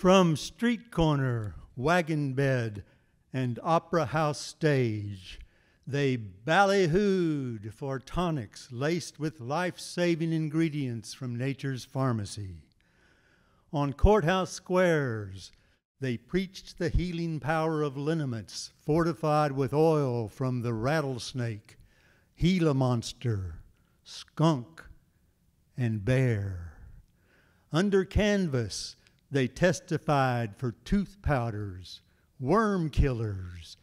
From street corner, wagon bed, and opera house stage, they ballyhooed for tonics laced with life saving ingredients from nature's pharmacy. On courthouse squares, they preached the healing power of liniments fortified with oil from the rattlesnake, Gila monster, skunk, and bear. Under canvas, they testified for tooth powders, worm killers,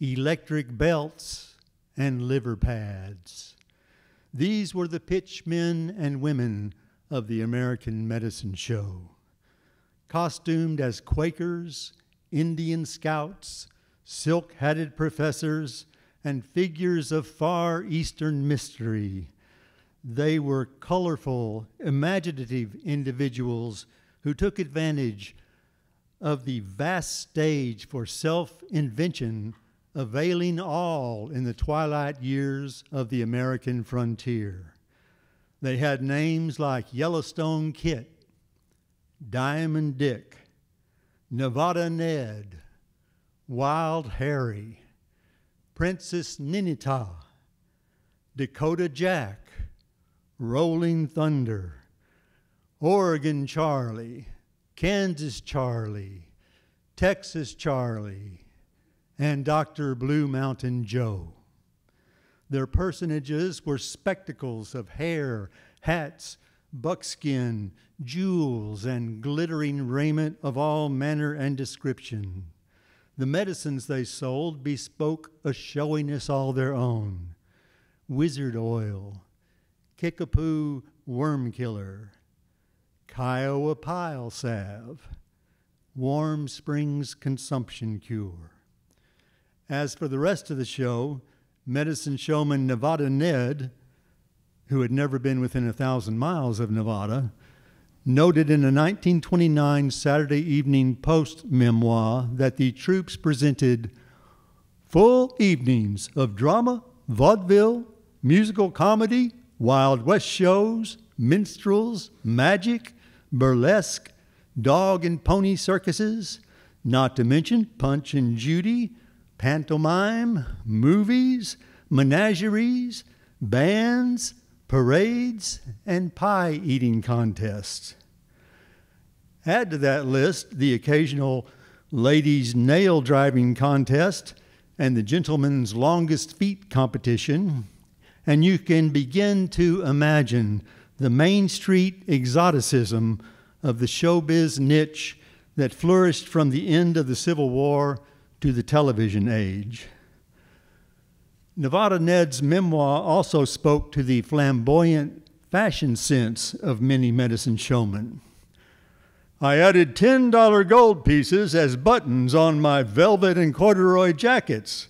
electric belts, and liver pads. These were the pitch men and women of the American Medicine Show. Costumed as Quakers, Indian scouts, silk hatted professors, and figures of far eastern mystery, they were colorful, imaginative individuals who took advantage of the vast stage for self invention availing all in the twilight years of the American frontier. They had names like Yellowstone Kit, Diamond Dick, Nevada Ned, Wild Harry, Princess Ninita, Dakota Jack, Rolling Thunder, Oregon Charlie, Kansas Charlie, Texas Charlie, and Dr. Blue Mountain Joe. Their personages were spectacles of hair, hats, buckskin, jewels, and glittering raiment of all manner and description. The medicines they sold bespoke a showiness all their own wizard oil, kickapoo worm killer, Kiowa pile salve, warm springs consumption cure. As for the rest of the show, medicine showman Nevada Ned, who had never been within a thousand miles of Nevada, noted in a 1929 Saturday Evening Post memoir that the troupes presented full evenings of drama, vaudeville, musical comedy, Wild West shows, minstrels, magic, burlesque, dog and pony circuses, not to mention Punch and Judy, pantomime, movies, menageries, bands, parades, and pie eating contests. Add to that list the occasional ladies' nail driving contest and the gentleman's longest feet competition, and you can begin to imagine the Main Street exoticism of the showbiz niche that flourished from the end of the Civil War to the television age. Nevada Ned's memoir also spoke to the flamboyant fashion sense of many medicine showmen. I added $10 gold pieces as buttons on my velvet and corduroy jackets,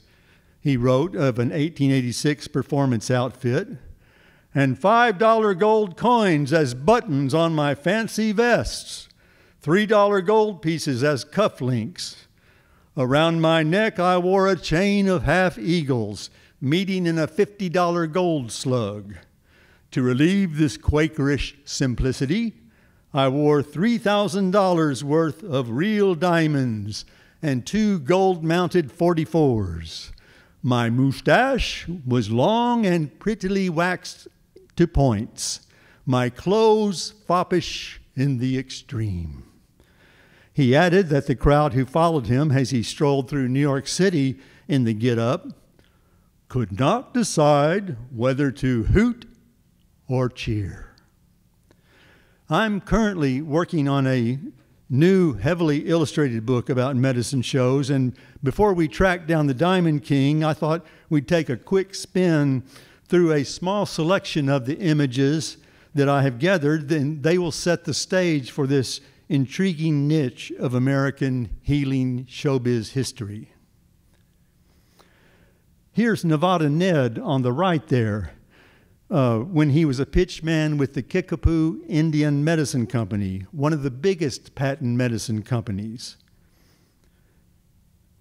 he wrote of an 1886 performance outfit and $5 gold coins as buttons on my fancy vests, $3 gold pieces as cufflinks. Around my neck, I wore a chain of half eagles, meeting in a $50 gold slug. To relieve this Quakerish simplicity, I wore $3,000 worth of real diamonds and two gold mounted 44s. My moustache was long and prettily waxed to points, my clothes foppish in the extreme. He added that the crowd who followed him as he strolled through New York City in the get up could not decide whether to hoot or cheer. I'm currently working on a new, heavily illustrated book about medicine shows, and before we track down the Diamond King, I thought we'd take a quick spin through a small selection of the images that I have gathered, then they will set the stage for this intriguing niche of American healing showbiz history. Here's Nevada Ned on the right there. Uh, when he was a pitch man with the Kickapoo Indian Medicine Company, one of the biggest patent medicine companies.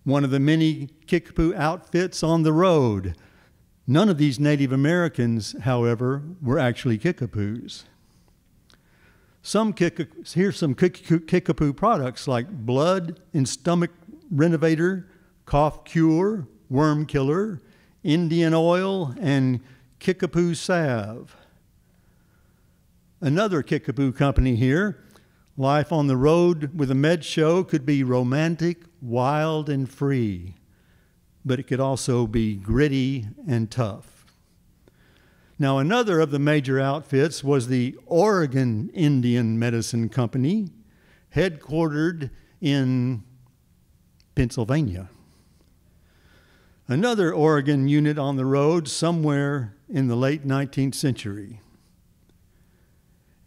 One of the many Kickapoo outfits on the road None of these Native Americans, however, were actually Kickapoos. Some here's some Kickapoo products like blood and stomach renovator, cough cure, worm killer, Indian oil, and Kickapoo salve. Another Kickapoo company here. Life on the road with a med show could be romantic, wild, and free, but it could also be gritty and tough. Now, another of the major outfits was the Oregon Indian Medicine Company, headquartered in Pennsylvania. Another Oregon unit on the road somewhere in the late 19th century.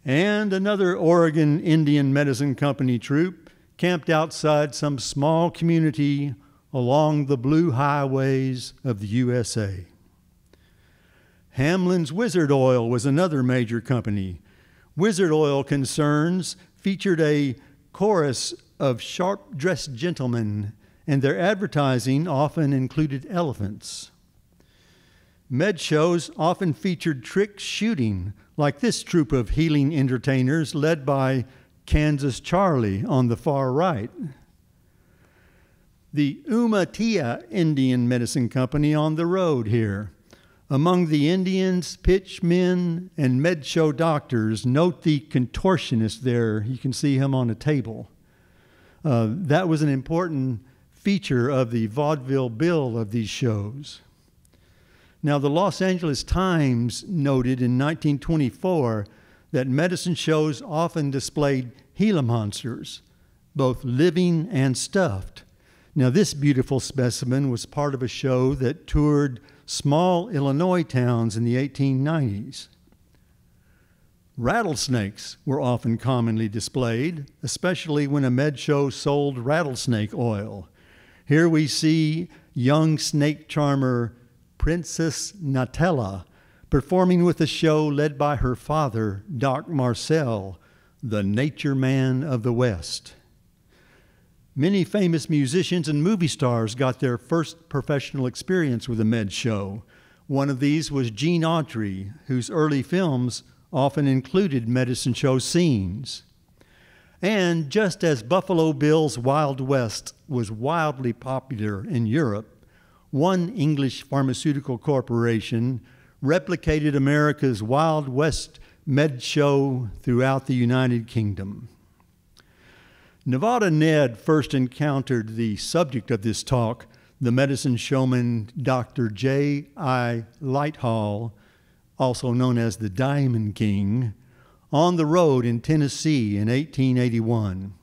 And another Oregon Indian Medicine Company troop camped outside some small community along the blue highways of the USA. Hamlin's Wizard Oil was another major company. Wizard Oil concerns featured a chorus of sharp dressed gentlemen, and their advertising often included elephants. Med shows often featured trick shooting, like this troupe of healing entertainers led by Kansas Charlie on the far right. The Umatilla Indian Medicine Company on the road here among the Indians, pitchmen, and med show doctors, note the contortionist there. You can see him on a table. Uh, that was an important feature of the vaudeville bill of these shows. Now, the Los Angeles Times noted in 1924 that medicine shows often displayed Gila monsters, both living and stuffed. Now, this beautiful specimen was part of a show that toured small Illinois towns in the 1890s. Rattlesnakes were often commonly displayed, especially when a med show sold rattlesnake oil. Here we see young snake charmer Princess Natella performing with a show led by her father, Doc Marcel, the nature man of the West. Many famous musicians and movie stars got their first professional experience with a med show. One of these was Gene Autry, whose early films often included medicine show scenes. And just as Buffalo Bill's Wild West was wildly popular in Europe, one English pharmaceutical corporation replicated America's Wild West med show throughout the United Kingdom. Nevada Ned first encountered the subject of this talk, the medicine showman Dr. J. I. Lighthall, also known as the Diamond King, on the road in Tennessee in 1881.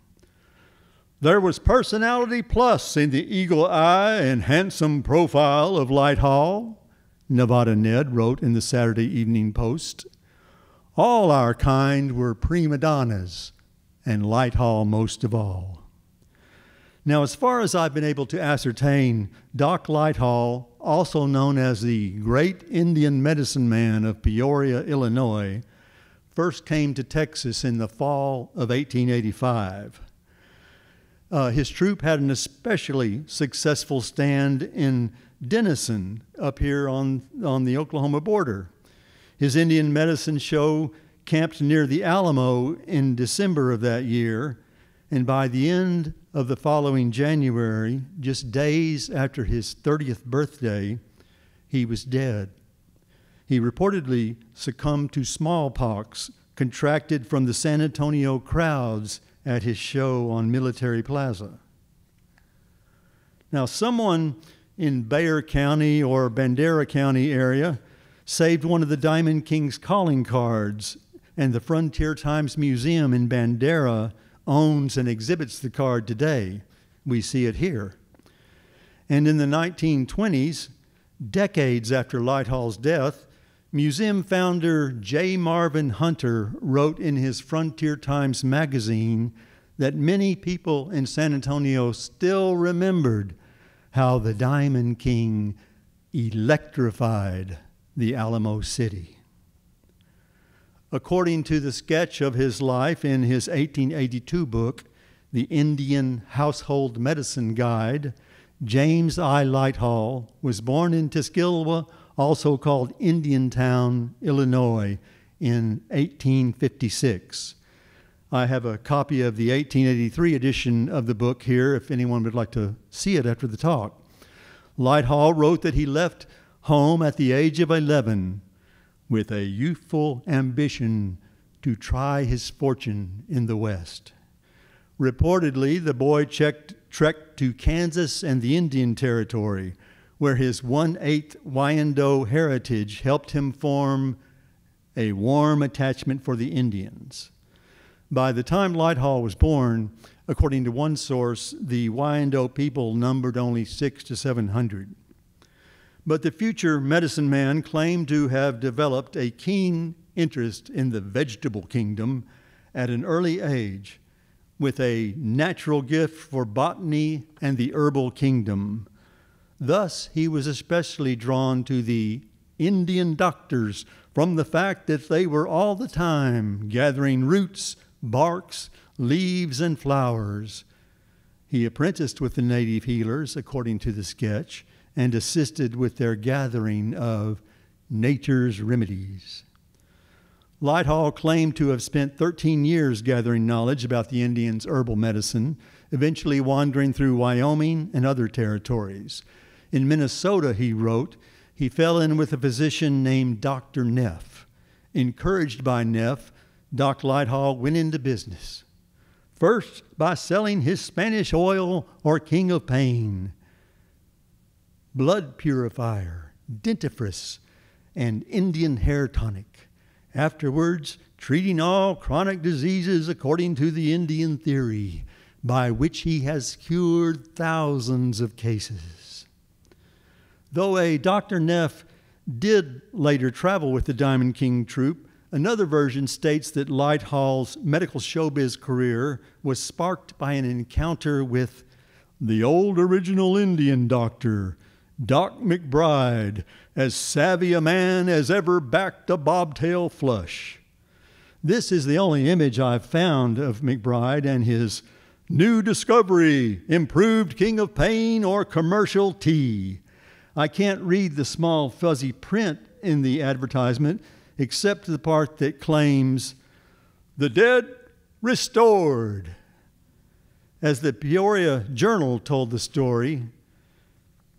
There was personality plus in the eagle eye and handsome profile of Lighthall, Nevada Ned wrote in the Saturday Evening Post. All our kind were prima donnas and Lighthall most of all. Now, as far as I've been able to ascertain, Doc Lighthall, also known as the Great Indian Medicine Man of Peoria, Illinois, first came to Texas in the fall of 1885. Uh, his troupe had an especially successful stand in Denison, up here on, on the Oklahoma border. His Indian medicine show camped near the Alamo in December of that year, and by the end of the following January, just days after his 30th birthday, he was dead. He reportedly succumbed to smallpox contracted from the San Antonio crowds at his show on Military Plaza. Now, someone in Bexar County or Bandera County area saved one of the Diamond King's calling cards and the Frontier Times Museum in Bandera owns and exhibits the card today. We see it here. And in the 1920s, decades after Lighthall's death, museum founder J. Marvin Hunter wrote in his Frontier Times magazine that many people in San Antonio still remembered how the Diamond King electrified the Alamo City. According to the sketch of his life in his 1882 book, The Indian Household Medicine Guide, James I. Lighthall was born in Tiskilwa, also called Indiantown, Illinois, in 1856. I have a copy of the 1883 edition of the book here if anyone would like to see it after the talk. Lighthall wrote that he left home at the age of 11 with a youthful ambition to try his fortune in the West. Reportedly, the boy checked, trekked to Kansas and the Indian Territory, where his one eighth Wyandotte heritage helped him form a warm attachment for the Indians. By the time Lighthall was born, according to one source, the Wyandotte people numbered only six to seven hundred. But the future medicine man claimed to have developed a keen interest in the vegetable kingdom at an early age, with a natural gift for botany and the herbal kingdom. Thus, he was especially drawn to the Indian doctors from the fact that they were all the time gathering roots barks, leaves, and flowers. He apprenticed with the native healers, according to the sketch, and assisted with their gathering of nature's remedies. Lighthall claimed to have spent 13 years gathering knowledge about the Indians' herbal medicine, eventually wandering through Wyoming and other territories. In Minnesota, he wrote, he fell in with a physician named Dr. Neff. Encouraged by Neff, Doc Lighthall went into business. First, by selling his Spanish oil or king of pain, blood purifier, dentifrice, and Indian hair tonic. Afterwards, treating all chronic diseases according to the Indian theory, by which he has cured thousands of cases. Though a Dr. Neff did later travel with the Diamond King troupe, Another version states that Lighthall's medical showbiz career was sparked by an encounter with the old original Indian doctor, Doc McBride, as savvy a man as ever backed a bobtail flush. This is the only image I've found of McBride and his new discovery, improved king of pain or commercial tea. I can't read the small fuzzy print in the advertisement except the part that claims the dead restored. As the Peoria Journal told the story,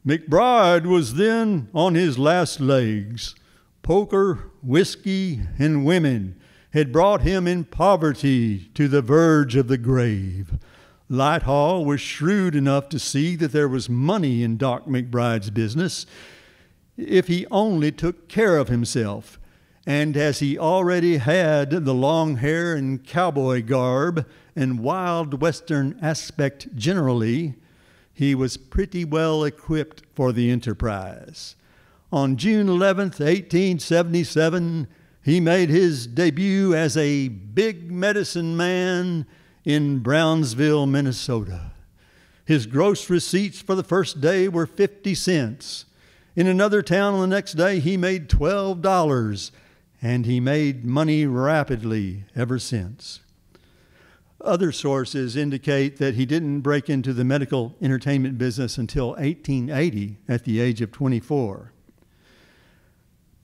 McBride was then on his last legs. Poker, whiskey, and women had brought him in poverty to the verge of the grave. Lighthall was shrewd enough to see that there was money in Doc McBride's business if he only took care of himself and as he already had the long hair and cowboy garb and wild western aspect generally, he was pretty well equipped for the enterprise. On June 11, 1877, he made his debut as a big medicine man in Brownsville, Minnesota. His gross receipts for the first day were 50 cents. In another town on the next day, he made $12 and he made money rapidly ever since. Other sources indicate that he didn't break into the medical entertainment business until 1880 at the age of 24.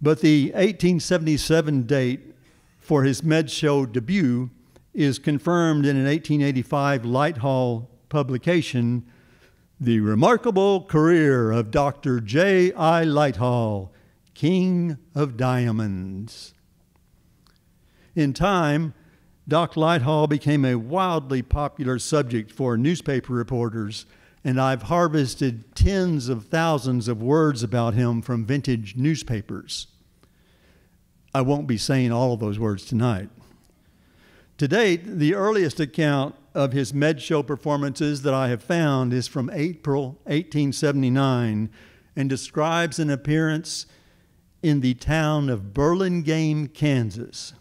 But the 1877 date for his med show debut is confirmed in an 1885 Lighthall publication, The Remarkable Career of Dr. J. I. Lighthall, King of Diamonds. In time, Doc Lighthall became a wildly popular subject for newspaper reporters, and I've harvested tens of thousands of words about him from vintage newspapers. I won't be saying all of those words tonight. To date, the earliest account of his med show performances that I have found is from April 1879 and describes an appearance in the town of Burlingame, Kansas.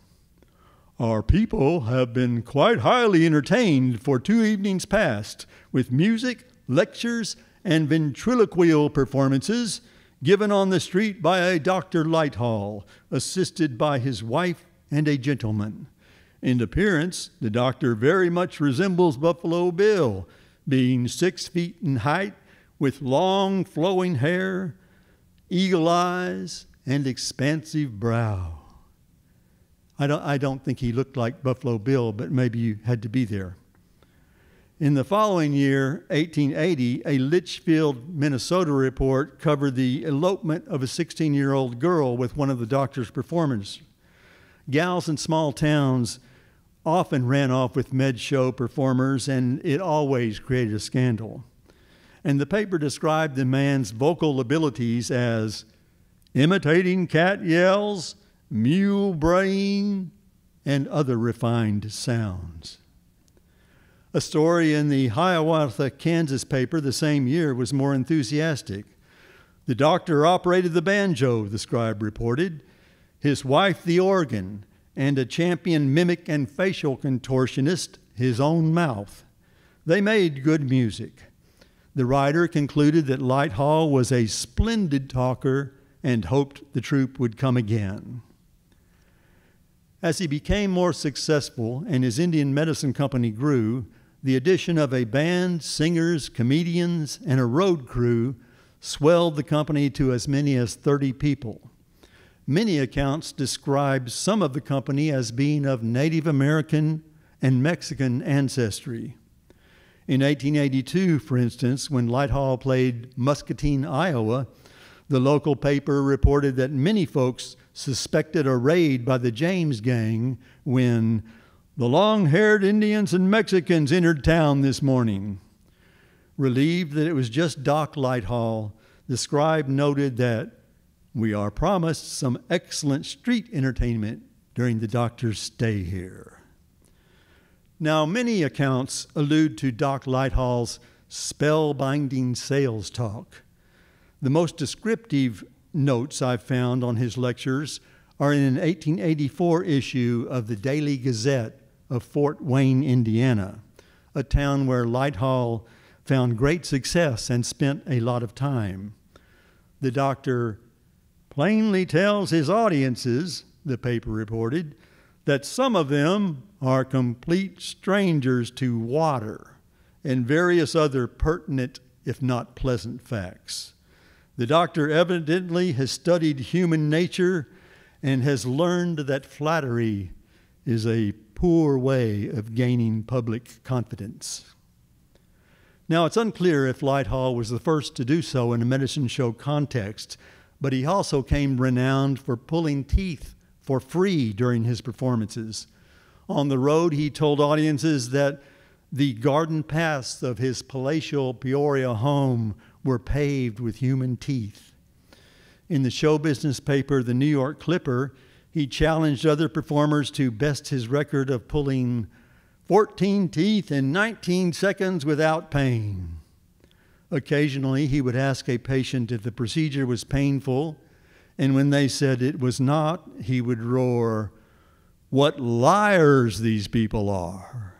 Our people have been quite highly entertained for two evenings past with music, lectures, and ventriloquial performances given on the street by a Dr. Lighthall, assisted by his wife and a gentleman. In appearance, the doctor very much resembles Buffalo Bill, being six feet in height, with long flowing hair, eagle eyes, and expansive brow. I don't, I don't think he looked like Buffalo Bill, but maybe you had to be there. In the following year, 1880, a Litchfield, Minnesota report covered the elopement of a 16 year old girl with one of the doctor's performers. Gals in small towns often ran off with med show performers, and it always created a scandal. And the paper described the man's vocal abilities as imitating cat yells, mule braying, and other refined sounds. A story in the Hiawatha, Kansas paper the same year was more enthusiastic. The doctor operated the banjo, the scribe reported, his wife the organ, and a champion mimic and facial contortionist his own mouth. They made good music. The writer concluded that Lighthall was a splendid talker and hoped the troupe would come again. As he became more successful and his Indian medicine company grew, the addition of a band, singers, comedians, and a road crew swelled the company to as many as 30 people. Many accounts describe some of the company as being of Native American and Mexican ancestry. In 1882, for instance, when Lighthall played Muscatine, Iowa, the local paper reported that many folks suspected a raid by the James Gang when the long haired Indians and Mexicans entered town this morning. Relieved that it was just Doc Lighthall, the scribe noted that we are promised some excellent street entertainment during the doctor's stay here. Now, many accounts allude to Doc Lighthall's spellbinding sales talk. The most descriptive notes I've found on his lectures are in an 1884 issue of the Daily Gazette of Fort Wayne, Indiana, a town where Lighthall found great success and spent a lot of time. The doctor plainly tells his audiences, the paper reported, that some of them are complete strangers to water and various other pertinent, if not pleasant, facts. The doctor evidently has studied human nature and has learned that flattery is a poor way of gaining public confidence. Now, it's unclear if Lighthall was the first to do so in a medicine show context, but he also came renowned for pulling teeth for free during his performances. On the road, he told audiences that the garden paths of his palatial Peoria home were paved with human teeth. In the show business paper, the New York Clipper, he challenged other performers to best his record of pulling 14 teeth in 19 seconds without pain. Occasionally, he would ask a patient if the procedure was painful, and when they said it was not, he would roar, What liars these people are!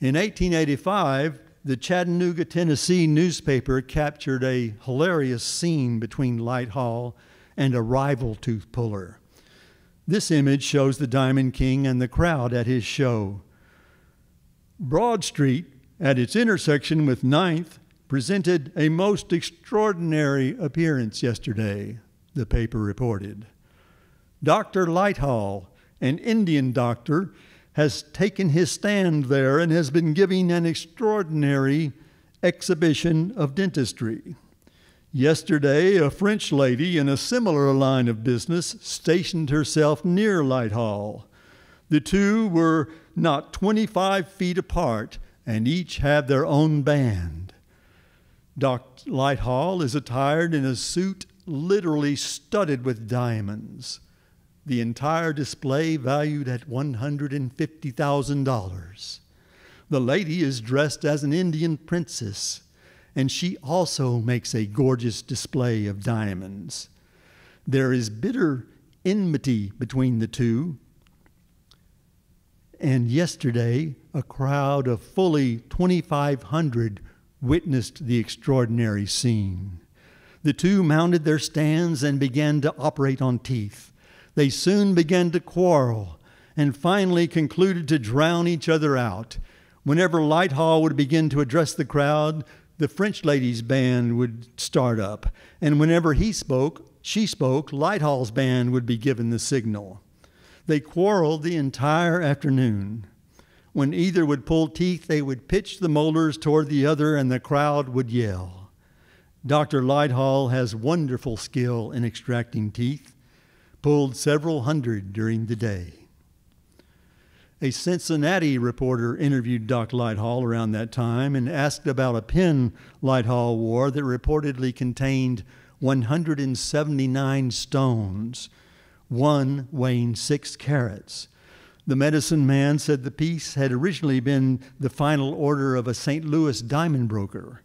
In 1885, the Chattanooga, Tennessee newspaper captured a hilarious scene between Lighthall and a rival tooth puller. This image shows the Diamond King and the crowd at his show. Broad Street, at its intersection with Ninth, presented a most extraordinary appearance yesterday, the paper reported. Dr. Lighthall, an Indian doctor, has taken his stand there and has been giving an extraordinary exhibition of dentistry. Yesterday, a French lady in a similar line of business stationed herself near Lighthall. The two were not 25 feet apart and each had their own band. Dr. Lighthall is attired in a suit literally studded with diamonds. The entire display valued at $150,000. The lady is dressed as an Indian princess and she also makes a gorgeous display of diamonds. There is bitter enmity between the two. And yesterday, a crowd of fully 2,500 witnessed the extraordinary scene. The two mounted their stands and began to operate on teeth. They soon began to quarrel and finally concluded to drown each other out. Whenever Lighthall would begin to address the crowd, the French ladies' band would start up, and whenever he spoke, she spoke, Lighthall's band would be given the signal. They quarreled the entire afternoon. When either would pull teeth, they would pitch the molars toward the other, and the crowd would yell. Dr. Lighthall has wonderful skill in extracting teeth, pulled several hundred during the day. A Cincinnati reporter interviewed Doc Lighthall around that time and asked about a pin Lighthall wore that reportedly contained 179 stones, one weighing six carats. The medicine man said the piece had originally been the final order of a St. Louis diamond broker.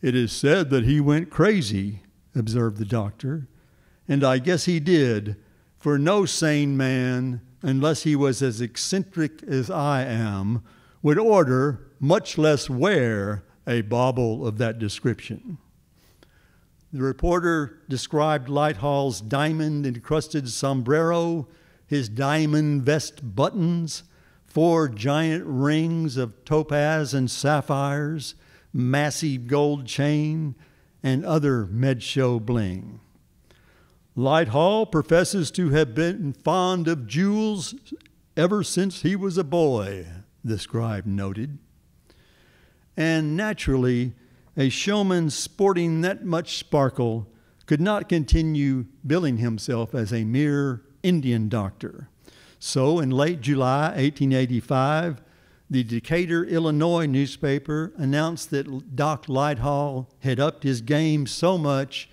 It is said that he went crazy, observed the doctor, and I guess he did, for no sane man, unless he was as eccentric as I am, would order, much less wear, a bauble of that description. The reporter described Lighthall's diamond encrusted sombrero, his diamond vest buttons, four giant rings of topaz and sapphires, massive gold chain, and other med show bling. Lighthall professes to have been fond of jewels ever since he was a boy, the scribe noted. And naturally, a showman sporting that much sparkle could not continue billing himself as a mere Indian doctor. So, in late July 1885, the Decatur, Illinois newspaper announced that Doc Lighthall had upped his game so much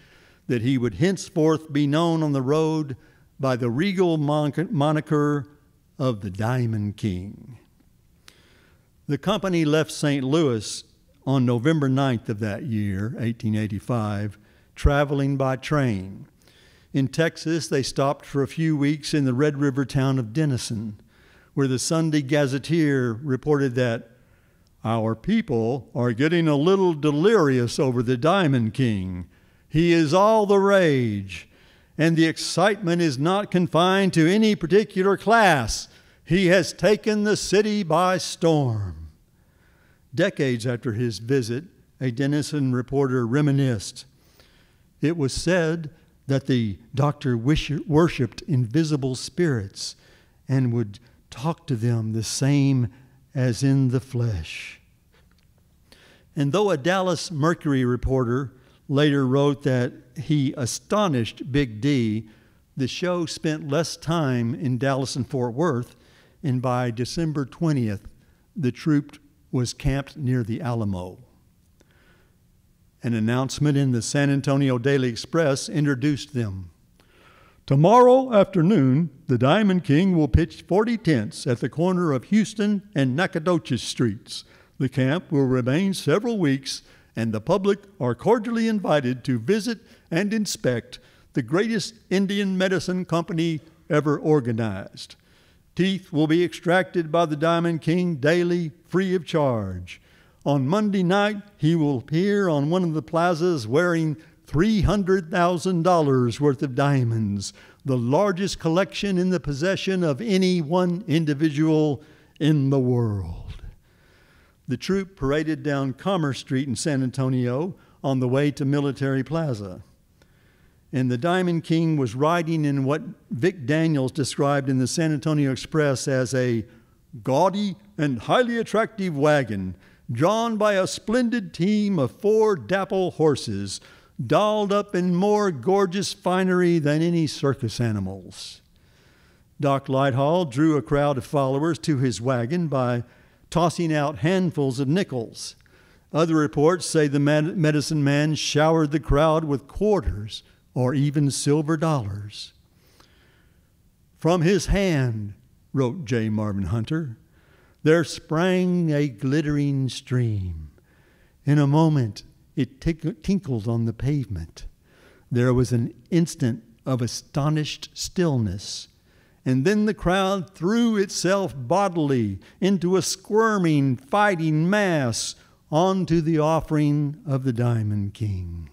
that he would henceforth be known on the road by the regal moniker of the Diamond King. The company left St. Louis on November 9th of that year, 1885, traveling by train. In Texas, they stopped for a few weeks in the Red River town of Denison, where the Sunday Gazetteer reported that our people are getting a little delirious over the Diamond King. He is all the rage, and the excitement is not confined to any particular class. He has taken the city by storm. Decades after his visit, a Denison reporter reminisced. It was said that the doctor worshiped invisible spirits and would talk to them the same as in the flesh. And though a Dallas Mercury reporter later wrote that he astonished Big D, the show spent less time in Dallas and Fort Worth, and by December 20th, the troupe was camped near the Alamo. An announcement in the San Antonio Daily Express introduced them. Tomorrow afternoon, the Diamond King will pitch 40 tents at the corner of Houston and Nacogdoches Streets. The camp will remain several weeks, and the public are cordially invited to visit and inspect the greatest Indian medicine company ever organized. Teeth will be extracted by the Diamond King daily, free of charge. On Monday night, he will appear on one of the plazas wearing $300,000 worth of diamonds, the largest collection in the possession of any one individual in the world. The troupe paraded down Commerce Street in San Antonio on the way to Military Plaza and the Diamond King was riding in what Vic Daniels described in the San Antonio Express as a gaudy and highly attractive wagon drawn by a splendid team of four dapple horses, dolled up in more gorgeous finery than any circus animals. Doc Lighthall drew a crowd of followers to his wagon by tossing out handfuls of nickels. Other reports say the medicine man showered the crowd with quarters or even silver dollars. From his hand, wrote J. Marvin Hunter, there sprang a glittering stream. In a moment, it tinkled on the pavement. There was an instant of astonished stillness, and then the crowd threw itself bodily into a squirming, fighting mass onto the offering of the Diamond King.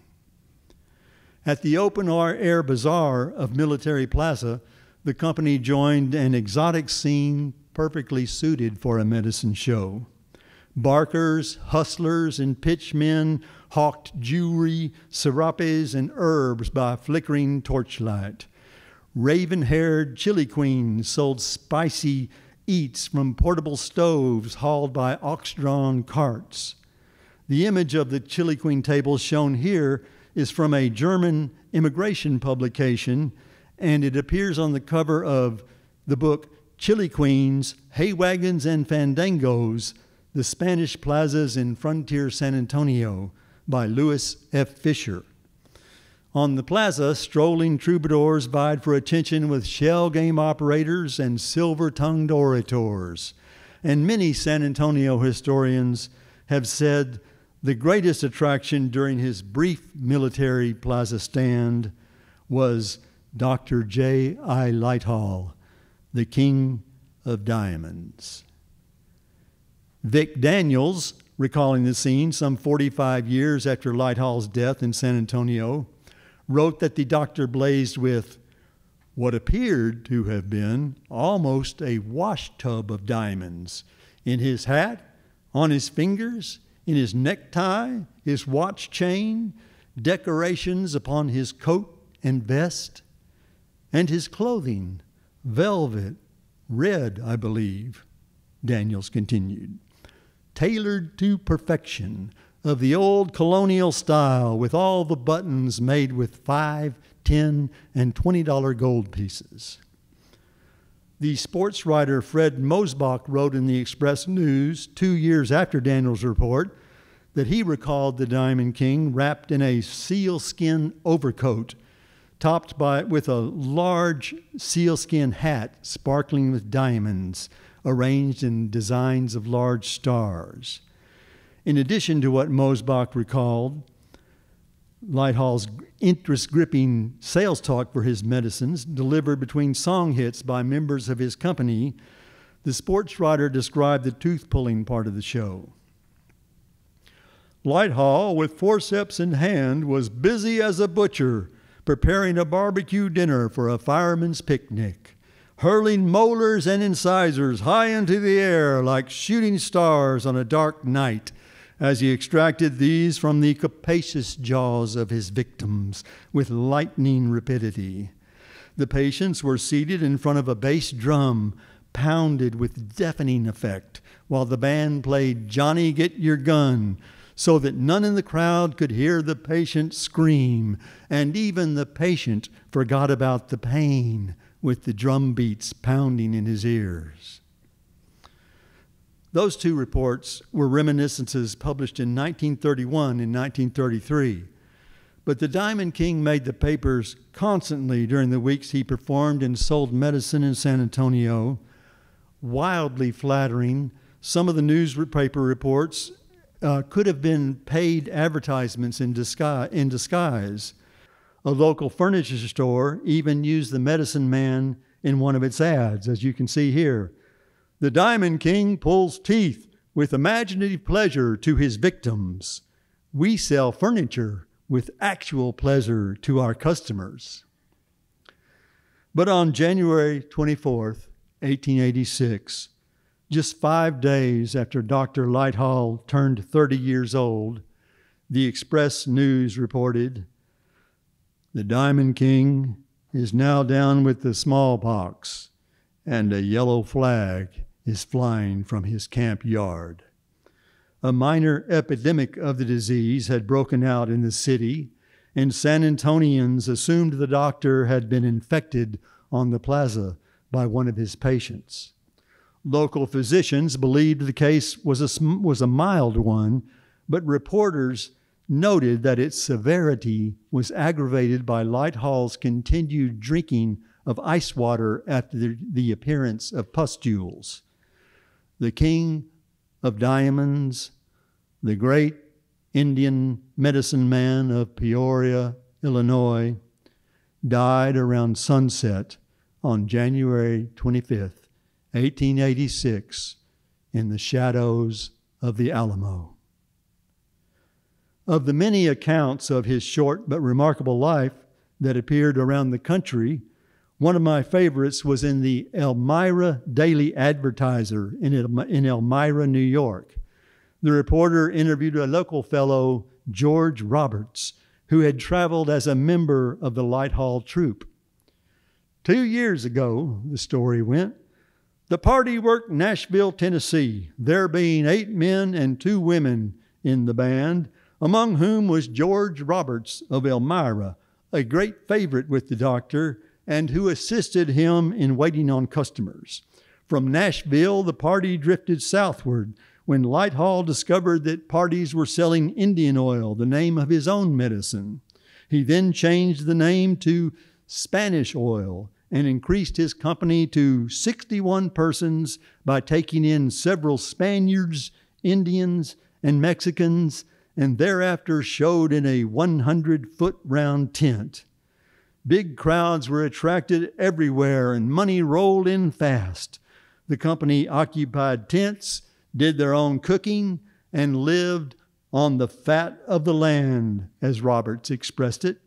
At the open air bazaar of Military Plaza, the company joined an exotic scene perfectly suited for a medicine show. Barkers, hustlers, and pitchmen hawked jewelry, serapes, and herbs by flickering torchlight. Raven haired chili queens sold spicy eats from portable stoves hauled by ox drawn carts. The image of the chili queen table shown here is from a German immigration publication, and it appears on the cover of the book Chili Queens, Hay Wagons, and Fandangos The Spanish Plazas in Frontier San Antonio by Lewis F. Fisher. On the plaza, strolling troubadours vied for attention with shell game operators and silver tongued orators. And many San Antonio historians have said the greatest attraction during his brief military plaza stand was Dr. J. I. Lighthall, the King of Diamonds. Vic Daniels, recalling the scene some 45 years after Lighthall's death in San Antonio, wrote that the doctor blazed with what appeared to have been almost a washtub of diamonds in his hat, on his fingers, in his necktie, his watch chain, decorations upon his coat and vest, and his clothing, velvet, red, I believe, Daniels continued, tailored to perfection, of the old colonial style with all the buttons made with five, ten, and twenty dollar gold pieces. The sports writer Fred Mosebach wrote in the Express News two years after Daniel's report that he recalled the Diamond King wrapped in a sealskin overcoat, topped by with a large sealskin hat sparkling with diamonds, arranged in designs of large stars. In addition to what Mosebach recalled, Lighthall's interest gripping sales talk for his medicines, delivered between song hits by members of his company, the sports writer described the tooth pulling part of the show. Lighthall, with forceps in hand, was busy as a butcher, preparing a barbecue dinner for a fireman's picnic, hurling molars and incisors high into the air like shooting stars on a dark night as he extracted these from the capacious jaws of his victims with lightning rapidity. The patients were seated in front of a bass drum, pounded with deafening effect, while the band played Johnny Get Your Gun, so that none in the crowd could hear the patient scream, and even the patient forgot about the pain with the drum beats pounding in his ears. Those two reports were reminiscences published in 1931 and 1933. But the Diamond King made the papers constantly during the weeks he performed and sold medicine in San Antonio. Wildly flattering, some of the newspaper reports uh, could have been paid advertisements in disguise, in disguise. A local furniture store even used the medicine man in one of its ads, as you can see here. The Diamond King pulls teeth with imaginative pleasure to his victims. We sell furniture with actual pleasure to our customers. But on January 24th, 1886, just five days after Dr. Lighthall turned 30 years old, the Express News reported The Diamond King is now down with the smallpox and a yellow flag is flying from his camp yard. A minor epidemic of the disease had broken out in the city, and San Antonians assumed the doctor had been infected on the plaza by one of his patients. Local physicians believed the case was a, was a mild one, but reporters noted that its severity was aggravated by Lighthall's continued drinking of ice water after the, the appearance of pustules the king of diamonds, the great Indian medicine man of Peoria, Illinois, died around sunset on January 25th, 1886, in the shadows of the Alamo. Of the many accounts of his short but remarkable life that appeared around the country, one of my favorites was in the Elmira Daily Advertiser in, in Elmira, New York. The reporter interviewed a local fellow, George Roberts, who had traveled as a member of the Light Hall Troupe. Two years ago, the story went, the party worked Nashville, Tennessee, there being eight men and two women in the band, among whom was George Roberts of Elmira, a great favorite with the doctor and who assisted him in waiting on customers. From Nashville, the party drifted southward when Lighthall discovered that parties were selling Indian oil, the name of his own medicine. He then changed the name to Spanish oil and increased his company to 61 persons by taking in several Spaniards, Indians, and Mexicans, and thereafter showed in a 100 foot round tent. Big crowds were attracted everywhere and money rolled in fast. The company occupied tents, did their own cooking, and lived on the fat of the land, as Roberts expressed it.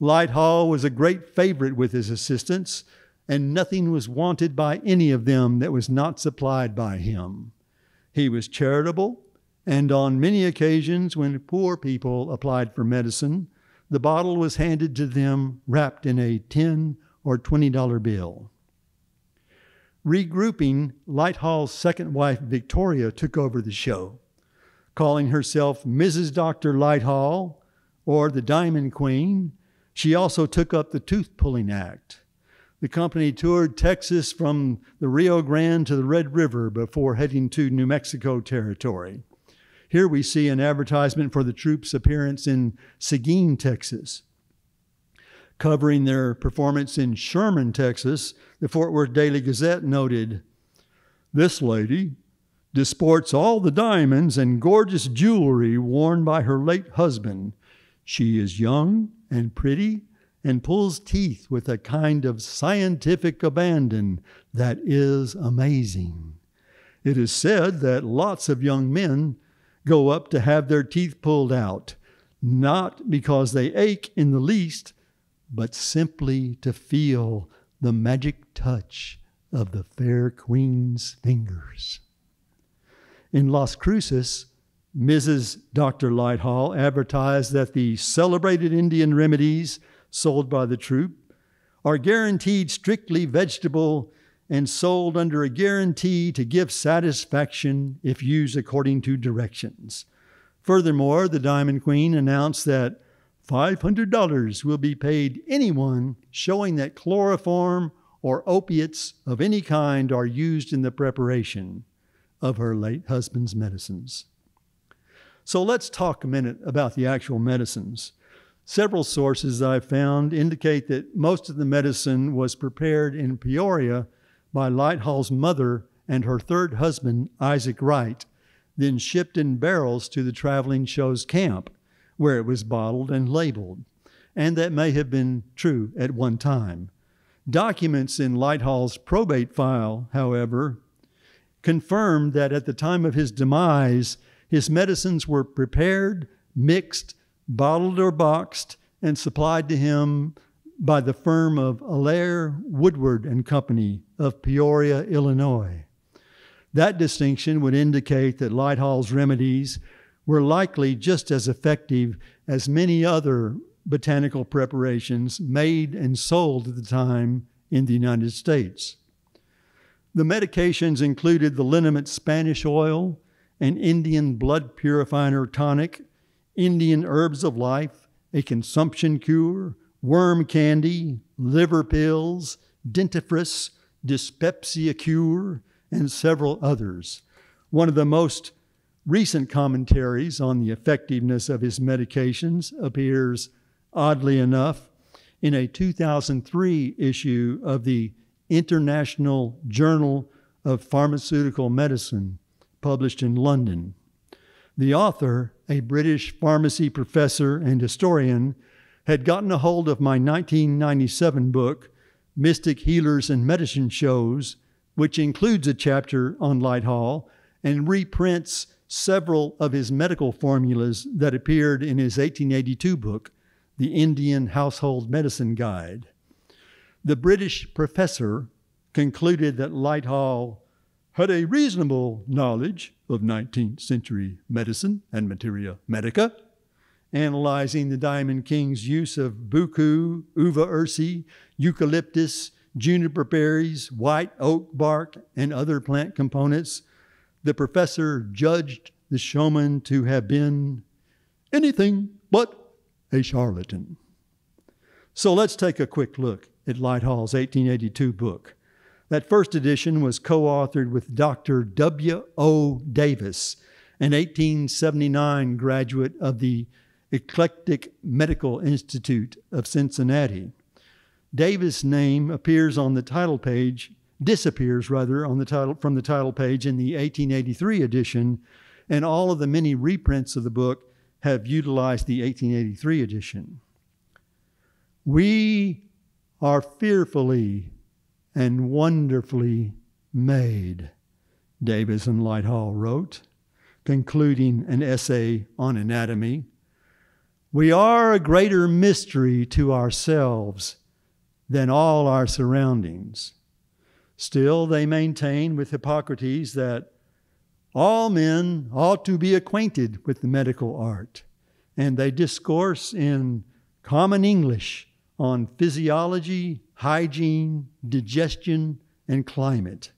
Lighthall was a great favorite with his assistants, and nothing was wanted by any of them that was not supplied by him. He was charitable, and on many occasions, when poor people applied for medicine, the bottle was handed to them wrapped in a 10 or $20 bill. Regrouping, Lighthall's second wife, Victoria, took over the show, calling herself Mrs. Dr. Lighthall or the Diamond Queen. She also took up the tooth pulling act. The company toured Texas from the Rio Grande to the Red River before heading to New Mexico territory. Here we see an advertisement for the troupe's appearance in Seguin, Texas. Covering their performance in Sherman, Texas, the Fort Worth Daily Gazette noted This lady disports all the diamonds and gorgeous jewelry worn by her late husband. She is young and pretty and pulls teeth with a kind of scientific abandon that is amazing. It is said that lots of young men go up to have their teeth pulled out, not because they ache in the least, but simply to feel the magic touch of the fair queen's fingers. In Las Cruces, Mrs. Dr. Lighthall advertised that the celebrated Indian remedies sold by the troupe are guaranteed strictly vegetable and sold under a guarantee to give satisfaction if used according to directions. Furthermore, the Diamond Queen announced that $500 will be paid anyone showing that chloroform or opiates of any kind are used in the preparation of her late husband's medicines. So let's talk a minute about the actual medicines. Several sources I've found indicate that most of the medicine was prepared in Peoria by Lighthall's mother and her third husband, Isaac Wright, then shipped in barrels to the traveling show's camp, where it was bottled and labeled. And that may have been true at one time. Documents in Lighthall's probate file, however, confirmed that at the time of his demise, his medicines were prepared, mixed, bottled or boxed, and supplied to him by the firm of Allaire Woodward and Company of Peoria, Illinois. That distinction would indicate that Lighthall's remedies were likely just as effective as many other botanical preparations made and sold at the time in the United States. The medications included the liniment Spanish oil, an Indian blood purifying tonic, Indian herbs of life, a consumption cure, worm candy, liver pills, dentifrice, dyspepsia cure, and several others. One of the most recent commentaries on the effectiveness of his medications appears, oddly enough, in a 2003 issue of the International Journal of Pharmaceutical Medicine, published in London. The author, a British pharmacy professor and historian, had gotten a hold of my 1997 book, Mystic Healers and Medicine Shows, which includes a chapter on Lighthall and reprints several of his medical formulas that appeared in his 1882 book, The Indian Household Medicine Guide. The British professor concluded that Lighthall had a reasonable knowledge of 19th century medicine and materia medica analyzing the Diamond King's use of buchu, uva ursi, eucalyptus, juniper berries, white oak bark, and other plant components, the professor judged the showman to have been anything but a charlatan. So let's take a quick look at Lighthall's 1882 book. That first edition was co authored with Dr. W. O. Davis, an 1879 graduate of the Eclectic Medical Institute of Cincinnati. Davis' name appears on the title page, disappears rather on the title from the title page in the 1883 edition, and all of the many reprints of the book have utilized the 1883 edition. We are fearfully and wonderfully made, Davis and Lighthall wrote, concluding an essay on anatomy. We are a greater mystery to ourselves than all our surroundings. Still, they maintain with Hippocrates that all men ought to be acquainted with the medical art, and they discourse in common English on physiology, hygiene, digestion, and climate.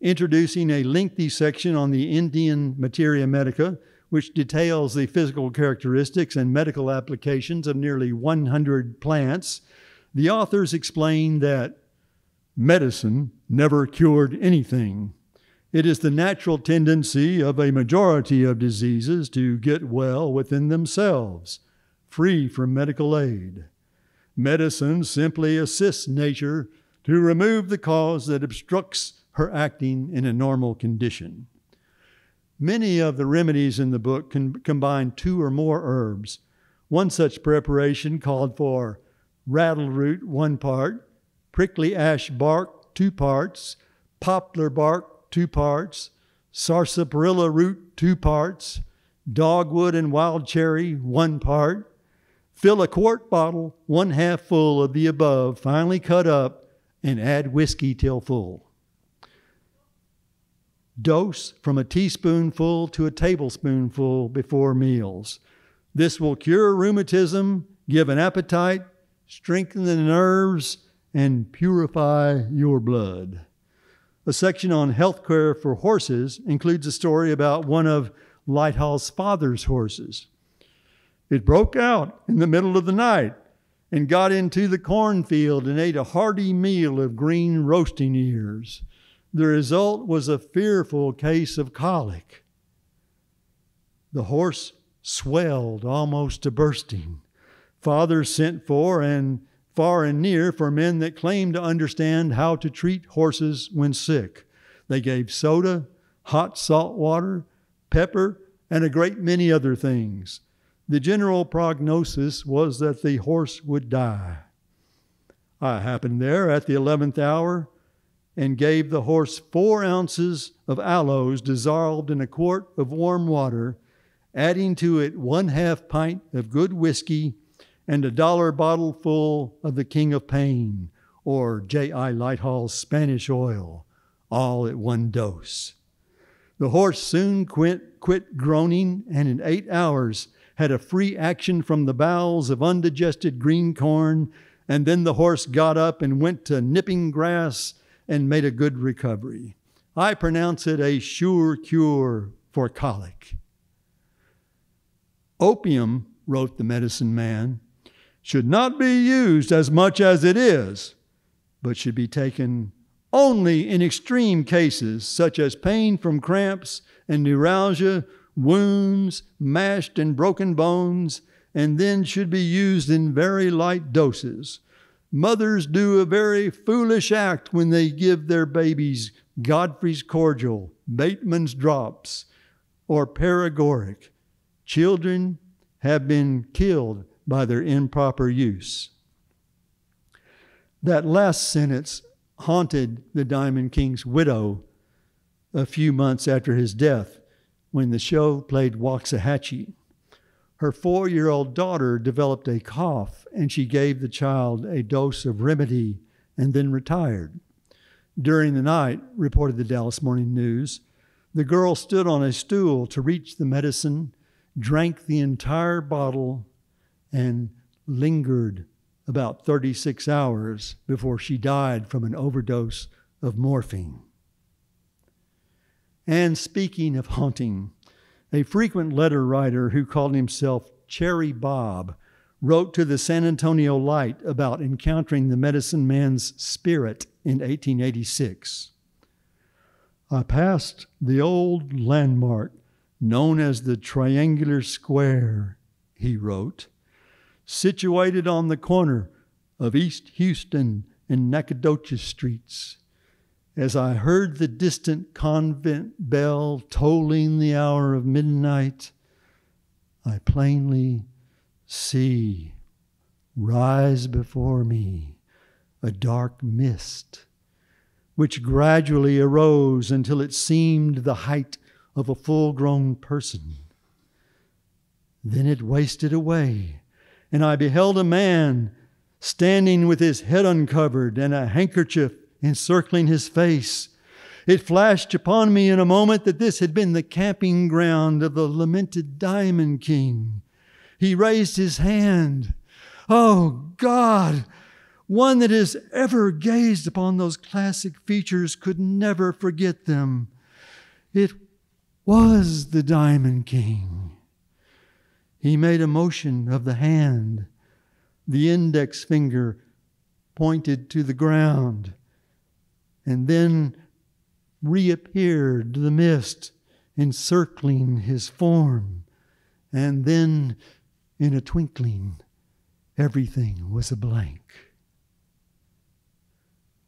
Introducing a lengthy section on the Indian Materia Medica, which details the physical characteristics and medical applications of nearly 100 plants, the authors explain that medicine never cured anything. It is the natural tendency of a majority of diseases to get well within themselves, free from medical aid. Medicine simply assists nature to remove the cause that obstructs her acting in a normal condition. Many of the remedies in the book can combine two or more herbs. One such preparation called for rattle root, one part, prickly ash bark, two parts, poplar bark, two parts, sarsaparilla root, two parts, dogwood and wild cherry, one part. Fill a quart bottle, one half full of the above, finely cut up, and add whiskey till full. Dose from a teaspoonful to a tablespoonful before meals. This will cure rheumatism, give an appetite, strengthen the nerves, and purify your blood. A section on health care for horses includes a story about one of Lighthall's father's horses. It broke out in the middle of the night and got into the cornfield and ate a hearty meal of green roasting ears. The result was a fearful case of colic. The horse swelled almost to bursting. Father sent for and far and near for men that claimed to understand how to treat horses when sick. They gave soda, hot salt water, pepper, and a great many other things. The general prognosis was that the horse would die. I happened there at the eleventh hour and gave the horse four ounces of aloes dissolved in a quart of warm water, adding to it one half pint of good whiskey and a dollar bottle full of the King of Pain, or J.I. Lighthall's Spanish oil, all at one dose. The horse soon quit, quit groaning, and in eight hours had a free action from the bowels of undigested green corn, and then the horse got up and went to nipping grass and made a good recovery. I pronounce it a sure cure for colic. Opium, wrote the medicine man, should not be used as much as it is, but should be taken only in extreme cases such as pain from cramps and neuralgia, wounds, mashed and broken bones, and then should be used in very light doses. Mothers do a very foolish act when they give their babies Godfrey's cordial, Bateman's drops, or paregoric. Children have been killed by their improper use. That last sentence haunted the Diamond King's widow a few months after his death when the show played Waxahachie. Her four year old daughter developed a cough and she gave the child a dose of remedy and then retired. During the night, reported the Dallas Morning News, the girl stood on a stool to reach the medicine drank the entire bottle, and lingered about 36 hours before she died from an overdose of morphine. And speaking of haunting, a frequent letter writer who called himself Cherry Bob wrote to the San Antonio Light about encountering the medicine man's spirit in 1886. I passed the old landmark known as the Triangular Square, he wrote, situated on the corner of East Houston and Nacogdoches Streets. As I heard the distant convent bell tolling the hour of midnight, I plainly see rise before me a dark mist, which gradually arose until it seemed the height of a full grown person. Then it wasted away, and I beheld a man standing with his head uncovered and a handkerchief encircling his face. It flashed upon me in a moment that this had been the camping ground of the lamented Diamond King. He raised his hand. Oh, God! One that has ever gazed upon those classic features could never forget them. It was the Diamond King. He made a motion of the hand. The index finger pointed to the ground and then reappeared the mist encircling his form. And then in a twinkling, everything was a blank.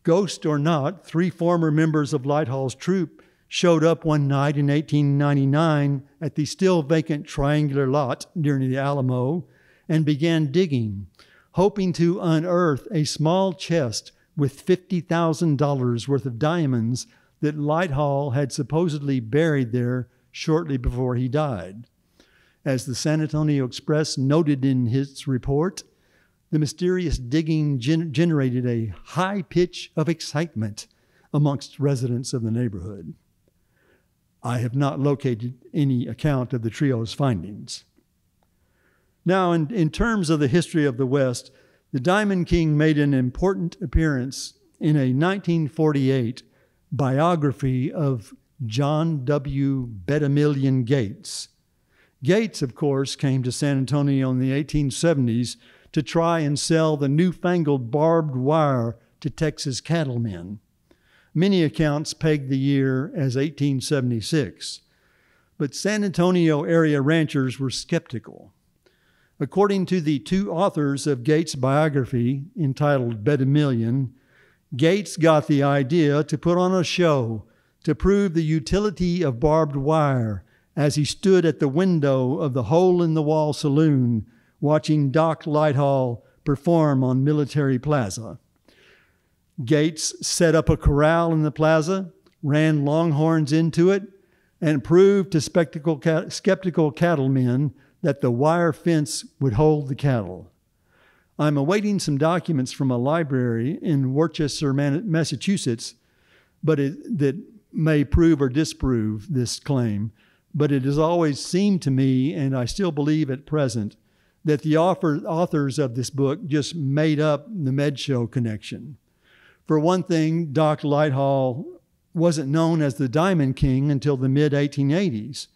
Ghost or not, three former members of Lighthall's troupe showed up one night in 1899 at the still vacant triangular lot near the Alamo and began digging, hoping to unearth a small chest with $50,000 worth of diamonds that Lighthall had supposedly buried there shortly before he died. As the San Antonio Express noted in its report, the mysterious digging gen- generated a high pitch of excitement amongst residents of the neighborhood. I have not located any account of the trio's findings. Now, in, in terms of the history of the West, the Diamond King made an important appearance in a 1948 biography of John W. Bet-a-Million Gates, Gates, of course, came to San Antonio in the 1870s to try and sell the newfangled barbed wire to Texas cattlemen. Many accounts peg the year as 1876, but San Antonio area ranchers were skeptical. According to the two authors of Gates' biography entitled Bet-a-Million, Gates got the idea to put on a show to prove the utility of barbed wire as he stood at the window of the hole in the wall saloon watching Doc Lighthall perform on Military Plaza. Gates set up a corral in the plaza, ran longhorns into it, and proved to skeptical cattlemen that the wire fence would hold the cattle. I'm awaiting some documents from a library in Worcester, Massachusetts, but it, that may prove or disprove this claim. But it has always seemed to me, and I still believe at present, that the author, authors of this book just made up the med show connection. For one thing, Doc Lighthall wasn't known as the Diamond King until the mid 1880s.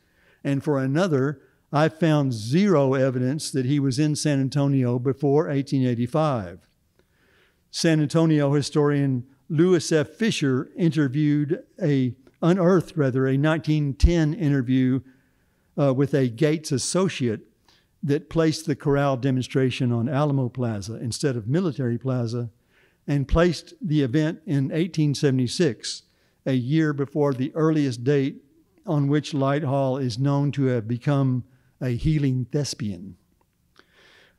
And for another, I found zero evidence that he was in San Antonio before 1885. San Antonio historian Lewis F. Fisher interviewed a unearthed rather a 1910 interview uh, with a Gates associate that placed the corral demonstration on Alamo Plaza instead of Military Plaza and placed the event in 1876, a year before the earliest date on which Lighthall is known to have become a healing thespian.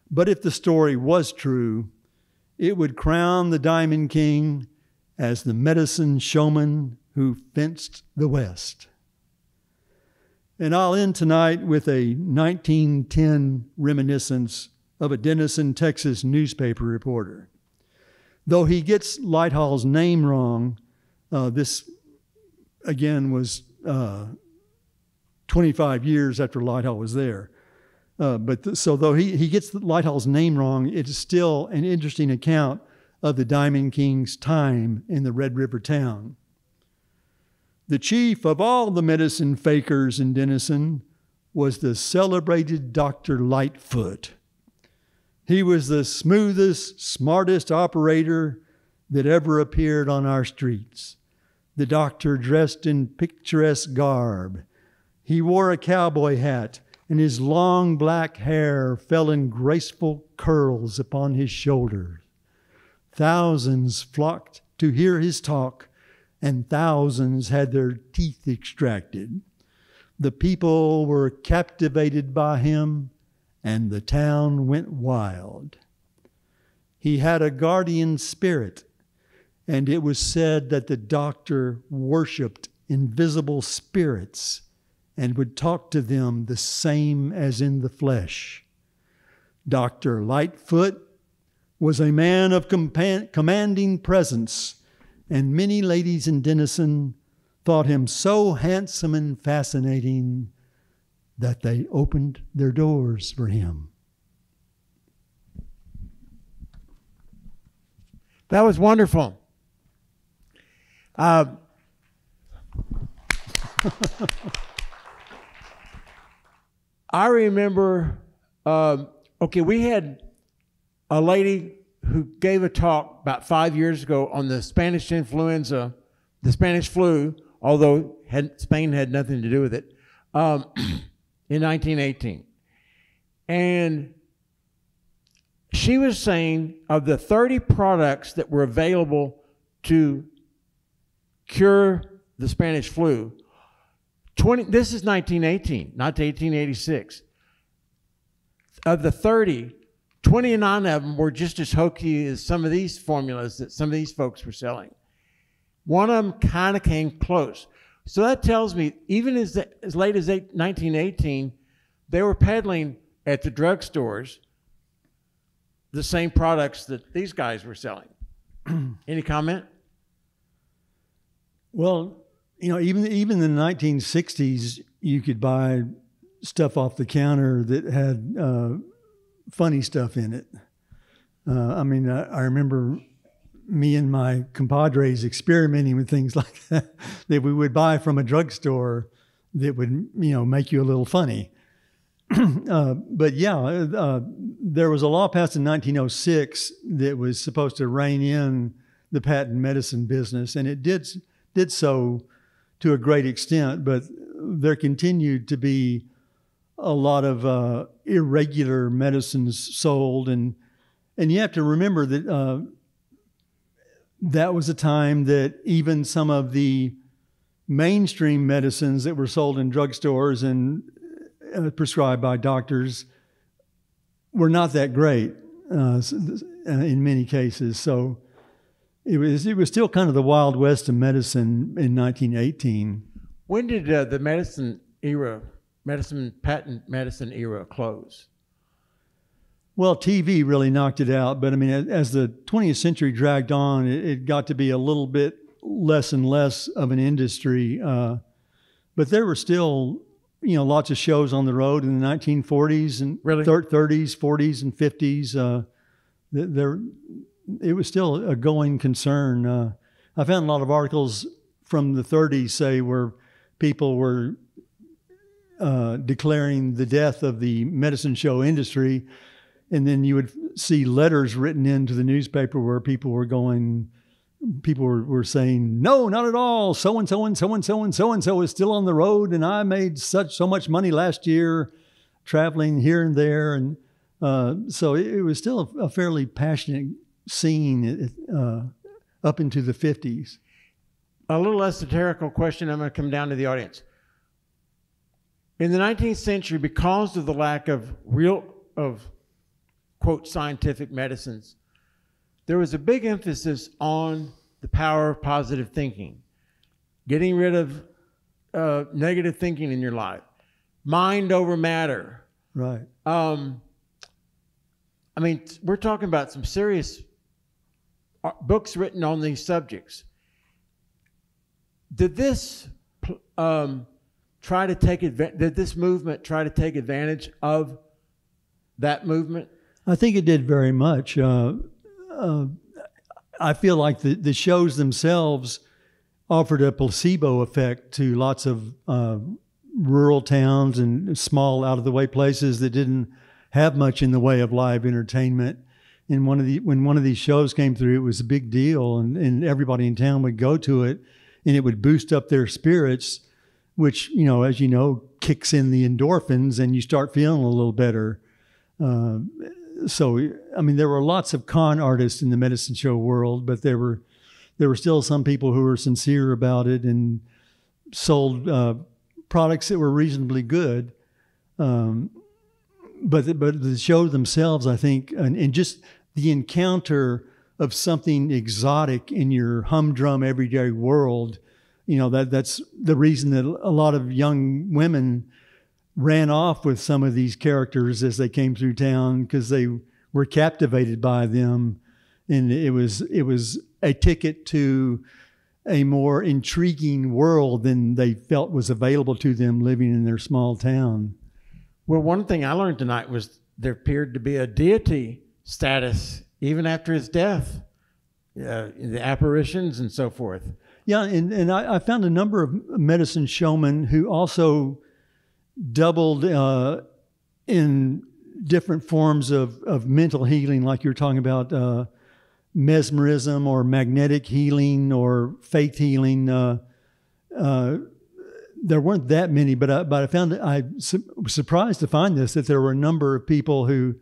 But if the story was true, it would crown the Diamond King as the medicine showman who fenced the West. And I'll end tonight with a 1910 reminiscence of a Denison, Texas newspaper reporter. Though he gets Lighthall's name wrong, uh, this again was uh, 25 years after Lighthall was there. Uh, but th- so though he, he gets Lighthall's name wrong, it is still an interesting account of the Diamond King's time in the Red River town. The chief of all the medicine fakers in Denison was the celebrated Dr. Lightfoot. He was the smoothest, smartest operator that ever appeared on our streets. The doctor dressed in picturesque garb. He wore a cowboy hat, and his long black hair fell in graceful curls upon his shoulders. Thousands flocked to hear his talk, and thousands had their teeth extracted. The people were captivated by him, and the town went wild. He had a guardian spirit, and it was said that the doctor worshiped invisible spirits and would talk to them the same as in the flesh. Dr. Lightfoot was a man of commanding presence, and many ladies in Denison thought him so handsome and fascinating that they opened their doors for him. That was wonderful. Uh, I remember, uh, okay, we had a lady who gave a talk about five years ago on the Spanish influenza, the Spanish flu, although had, Spain had nothing to do with it, um, in 1918. And she was saying of the 30 products that were available to cure the Spanish flu, 20, this is 1918, not 1886. Of the 30, 29 of them were just as hokey as some of these formulas that some of these folks were selling. One of them kind of came close. So that tells me, even as, as late as 1918, they were peddling at the drugstores the same products that these guys were selling. Any comment? Well, you know, even even in the 1960s, you could buy stuff off the counter that had uh, funny stuff in it. Uh, I mean, I, I, remember me and my compadres experimenting with things like that that we would buy from a drugstore that would, you know, make you a little funny. uh, but yeah, uh, there was a law passed in 1906 that was supposed to rein in the patent medicine business, and it did did so to a great extent. But there continued to be a lot of uh, irregular medicines sold, and and you have to remember that uh, that was a time that even some of the mainstream medicines that were sold in drugstores and uh, prescribed by doctors were not that great uh, in many cases. So it was it was still kind of the wild west of medicine in 1918. When did uh, the medicine era medicine patent medicine era close? Well, TV really knocked it out, but I mean, as the 20th century dragged on, it, it got to be a little bit less and less of an industry. Uh, but there were still, you know, lots of shows on the road in the 1940s and really? 30s, 40s, and 50s. Uh, there, it was still a going concern. Uh, I found a lot of articles from the 30s say where people were uh, declaring the death of the medicine show industry. And then you would see letters written into the newspaper where people were going, people were, were saying, no, not at all. So and so and so and so and so and so is still on the road. And I made such so much money last year traveling here and there. And uh, so it, it, was still a, a fairly passionate scene uh, up into the 50s. A little esoterical question. I'm going to come down to the audience. In the 19th century, because of the lack of real, of quote, scientific medicines, there was a big emphasis on the power of positive thinking, getting rid of uh, negative thinking in your life, mind over matter. Right. Um, I mean, we're talking about some serious uh, books written on these subjects. Did this um, try to take advantage, did this movement try to take advantage of that movement? I think it did very much. Uh, uh, I feel like the, the shows themselves offered a placebo effect to lots of uh, rural towns and small, out of the way places that didn't have much in the way of live entertainment. And one of the when one of these shows came through, it was a big deal, and, and everybody in town would go to it, and it would boost up their spirits, which you know, as you know, kicks in the endorphins, and you start feeling a little better. Uh, so, I mean, there were lots of con artists in the medicine show world, but there were there were still some people who were sincere about it and sold uh, products that were reasonably good. Um, but the, but the show themselves, I think, and, and, just the encounter of something exotic in your humdrum everyday world, you know that that's the reason that a lot of young women ran off with some of these characters as they came through town because they were captivated by them, and it was it was a ticket to a more intriguing world than they felt was available to them living in their small town. Well, one thing I learned tonight was there appeared to be a deity status even after his death, uh, the apparitions and so forth. Yeah, and, and I, I, found a number of medicine showmen who also doubled uh, in different forms of, of mental healing, like you're talking about uh, mesmerism or magnetic healing or faith healing. Uh, uh there weren't that many, but I, but I found I was surprised to find this that there were a number of people who,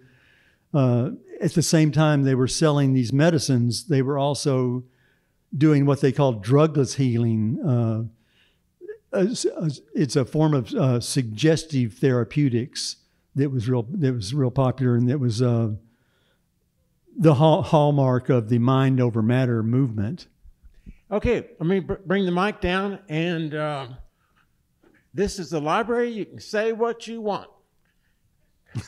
uh, at the same time they were selling these medicines, they were also doing what they called drugless healing. Uh, it's a form of uh, suggestive therapeutics that was real that was real popular and that was uh, the hall- hallmark of the mind over matter movement. Okay, let me br- bring the mic down and. Uh, this is the library. You can say what you want.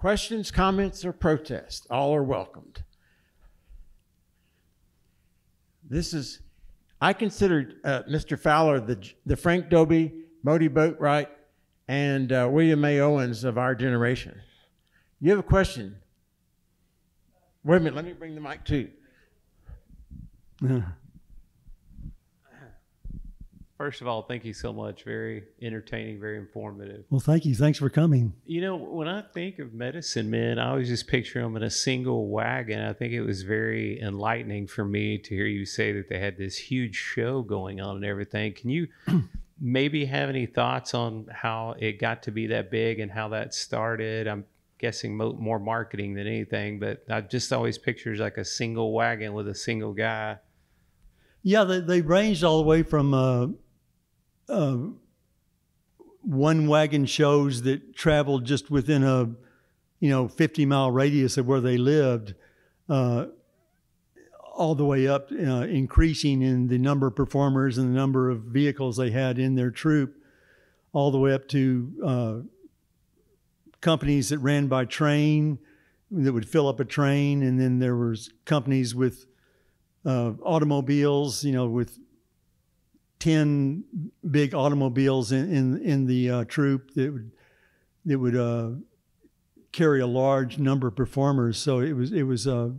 Questions, comments, or protests, all are welcomed. This is, I consider uh, Mr. Fowler the, the Frank Dobie, Mody Boatright, and uh, William A. Owens of our generation. You have a question? Wait a minute, let me bring the mic to you. First of all, thank you so much. Very entertaining, very informative. Well, thank you. Thanks for coming. You know, when I think of medicine men, I always just picture them in a single wagon. I think it was very enlightening for me to hear you say that they had this huge show going on and everything. Can you maybe have any thoughts on how it got to be that big and how that started? I'm guessing mo- more marketing than anything, but I just always pictures like a single wagon with a single guy yeah, they, they ranged all the way from uh, uh, one wagon shows that traveled just within a you know 50 mile radius of where they lived, uh, all the way up, uh, increasing in the number of performers and the number of vehicles they had in their troupe, all the way up to uh, companies that ran by train that would fill up a train, and then there was companies with uh, automobiles, you know, with 10 big automobiles in, in, in the uh, troupe that would, that would uh, carry a large number of performers. So it was, it was, uh,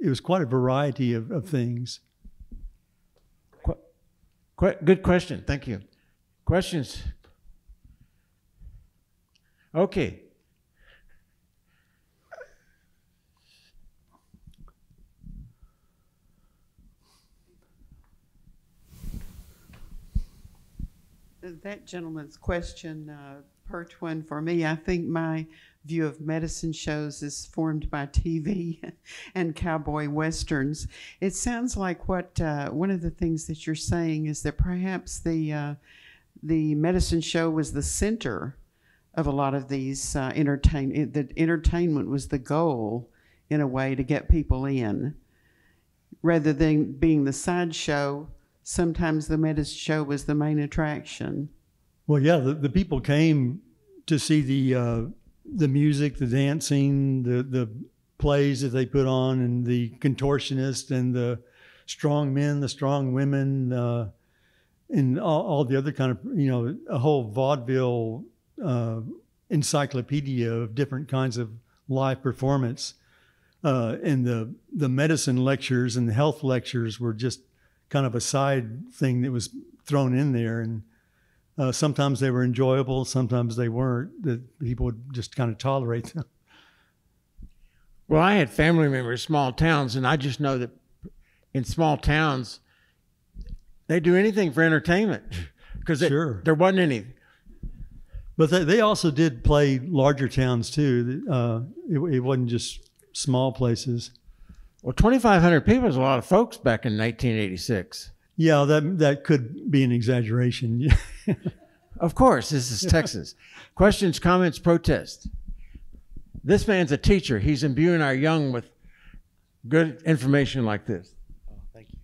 it was quite a variety of, of things. Qu- good question. Thank you. Questions? Okay. That gentleman's question uh, perked one for me. I think my view of medicine shows is formed by TV and cowboy westerns. It sounds like what uh, one of the things that you're saying is that perhaps the uh, the medicine show was the center of a lot of these uh, entertain. That entertainment was the goal in a way to get people in, rather than being the sideshow sometimes the medicine show was the main attraction. Well, yeah, the, the people came to see the uh, the music, the dancing, the the plays that they put on, and the contortionists and the strong men, the strong women. Uh, and all, all the other kind of you know a whole vaudeville uh, encyclopedia of different kinds of live performance. Uh, and the the medicine lectures and the health lectures were just kind of a side thing that was thrown in there, and uh, sometimes they were enjoyable, sometimes they weren't. That people would just kind of tolerate them. Well, I had family members, small towns, and I just know that in small towns, they do anything for entertainment because Sure. there wasn't any. But they, they also did play larger towns too. Uh, it, it wasn't just small places. Well, 2,500 people is a lot of folks back in 1986. Yeah, that that could be an exaggeration. Of course, this is Texas. Questions, comments, protests. This man's a teacher. He's imbuing our young with good information like this. Oh, thank you.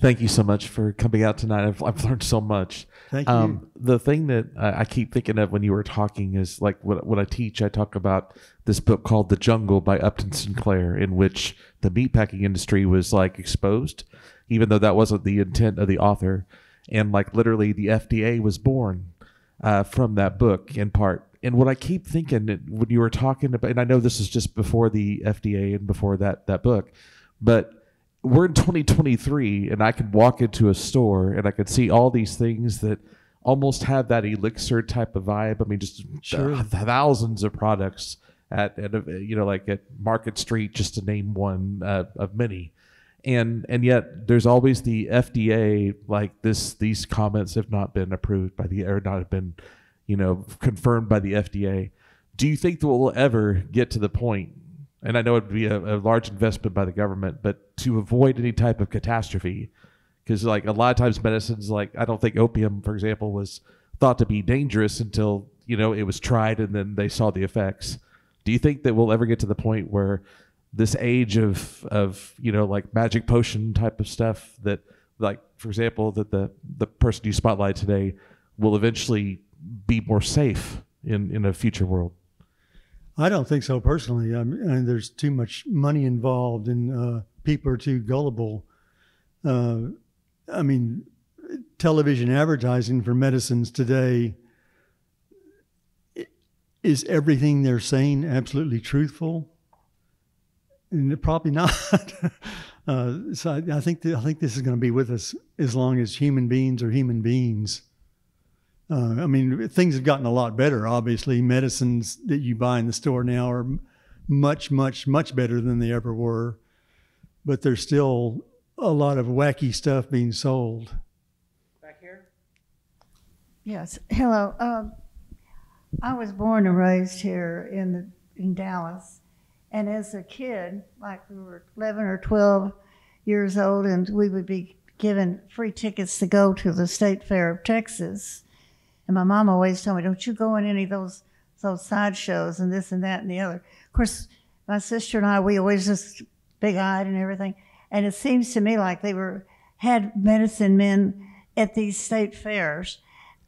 Thank you so much for coming out tonight. I've, I've learned so much. Thank you. Um, the thing that I, I keep thinking of when you were talking is like what, what I teach. I talk about this book called The Jungle by Upton Sinclair, in which the meatpacking industry was like exposed, even though that wasn't the intent of the author. And like literally, the FDA was born uh, from that book in part. And what I keep thinking when you were talking about, and I know this is just before the FDA and before that that book, but we're in 2023 and I could walk into a store and I could see all these things that almost have that elixir type of vibe. I mean, just Sure. th- thousands of products at, at a, you know, like at Market Street, just to name one uh, of many. And and yet there's always the FDA like this. These comments have not been approved by the or not have been, you know, confirmed by the FDA. Do you think that we'll ever get to the point and I know it'd be a, a large investment by the government, but to avoid any type of catastrophe, because like a lot of times medicines, like I don't think opium, for example, was thought to be dangerous until you know it was tried and then they saw the effects. Do you think that we'll ever get to the point where this age of of you know like magic potion type of stuff that like for example that the the person you spotlight today will eventually be more safe in in a future world? I don't think so personally. I mean, there's too much money involved, and uh, people are too gullible. Uh, I mean, television advertising for medicines today is everything they're saying absolutely truthful? And probably not. uh, so I, I think that, I think this is going to be with us as long as human beings are human beings. Uh, I mean, things have gotten a lot better. Obviously, medicines that you buy in the store now are much, much, much better than they ever were. But there's still a lot of wacky stuff being sold. Back here. Yes. Hello. Um, I was born and raised here in the, in Dallas, and as a kid, like we were 11 or 12 years old, and we would be given free tickets to go to the State Fair of Texas. And my mom always told me, "Don't you go in any of those those sideshows and this and that and the other." Of course, my sister and I, we always just big eyed and everything. And it seems to me like they were had medicine men at these state fairs.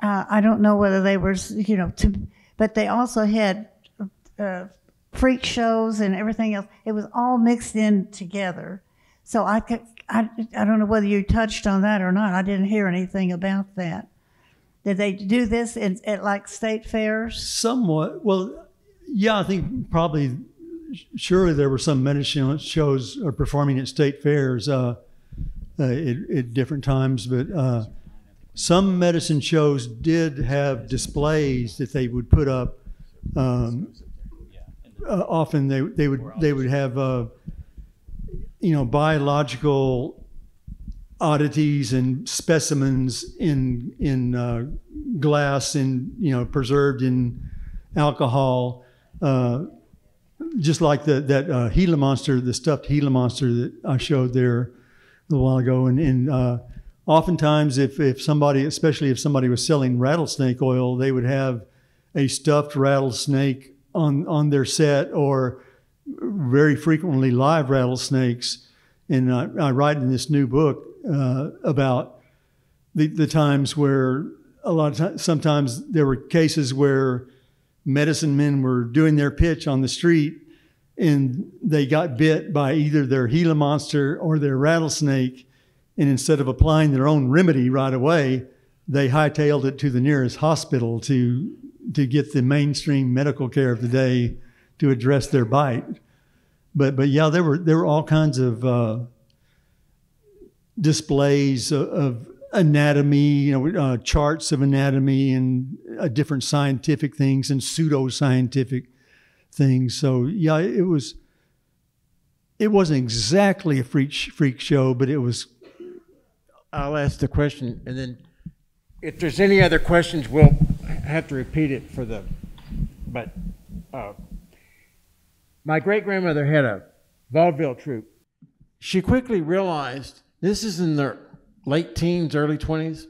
Uh, I don't know whether they were, you know, to, but they also had uh, freak shows and everything else. It was all mixed in together. So I, could, I, I don't know whether you touched on that or not. I didn't hear anything about that. Did they do this in, at like state fairs? Somewhat. Well, yeah, I think probably, surely there were some medicine shows or performing at state fairs uh, uh, at, at different times, but uh, some medicine shows did have displays that they would put up. Um, uh, often they they would they would have uh, you know biological oddities and specimens in in uh, glass and you know preserved in alcohol, uh, just like the that uh, Gila monster, the stuffed Gila monster that I showed there a little while ago, and, and uh, oftentimes if if somebody, especially if somebody was selling rattlesnake oil, they would have a stuffed rattlesnake on on their set or very frequently live rattlesnakes. And I, I write in this new book uh, about the, the times where a lot of times, sometimes there were cases where medicine men were doing their pitch on the street and they got bit by either their Gila monster or their rattlesnake. And instead of applying their own remedy right away, they hightailed it to the nearest hospital to to get the mainstream medical care of the day to address their bite. But but yeah, there were there were all kinds of uh, displays of, of anatomy, you know, uh, charts of anatomy and uh, different scientific things and pseudo scientific things. So yeah, it was. It wasn't exactly a freak freak show, but it was. I'll ask the question, and then if there's any other questions, we'll have to repeat it for the. But uh, my great grandmother had a vaudeville troupe. She quickly realized this is in the late teens, early 20s.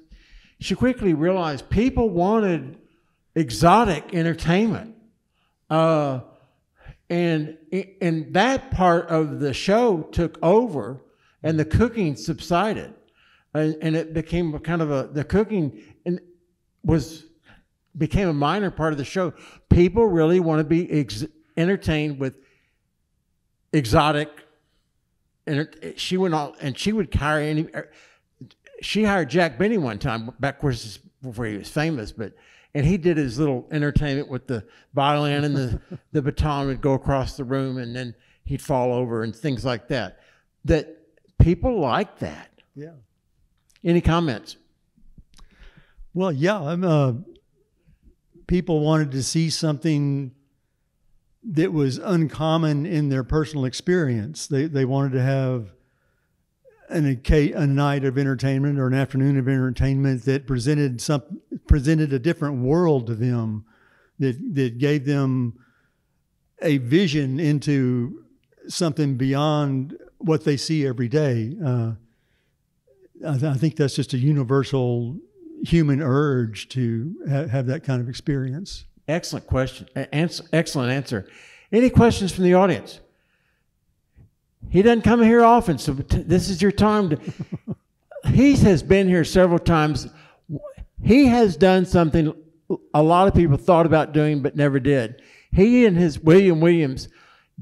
She quickly realized people wanted exotic entertainment. Uh, and, and that part of the show took over and the cooking subsided. And, and it became kind of a, the cooking and was, became a minor part of the show. People really want to be ex- entertained with exotic and she went all and she would hire any she hired Jack Benny one time back before he was famous but and he did his little entertainment with the violin and the, the baton would go across the room and then he'd fall over and things like that. That people like that. Yeah. any comments? Well, yeah, I'm, uh, people wanted to see something that was uncommon in their personal experience. They they wanted to have an a, a night of entertainment or an afternoon of entertainment that presented some presented a different world to them, that that gave them a vision into something beyond what they see every day. Uh, I, th- I think that's just a universal human urge to ha- have that kind of experience. Excellent question. Answer, excellent answer. Any questions from the audience? He doesn't come here often, so this is your time to. he has been here several times. He has done something a lot of people thought about doing but never did. He and his William Williams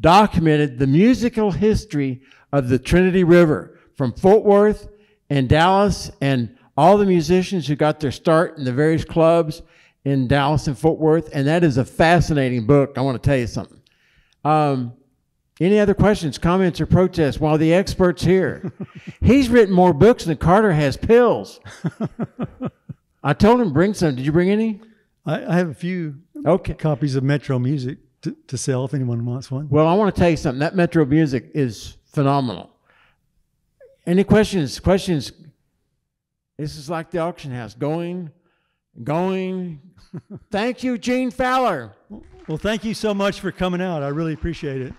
documented the musical history of the Trinity River from Fort Worth and Dallas and all the musicians who got their start in the various clubs in Dallas and Fort Worth, and that is a fascinating book. I want to tell you something. Um, any other questions, comments, or protests while the expert's here? He's written more books than Carter has pills. I told him bring some. Did you bring any? I, I have a few Okay. copies of Metro Music to, to sell if anyone wants one. Well, I want to tell you something. That Metro music is phenomenal. Any questions? Questions? This is like the auction house going, going. Thank you, Gene Fowler. Well, thank you so much for coming out. I really appreciate it.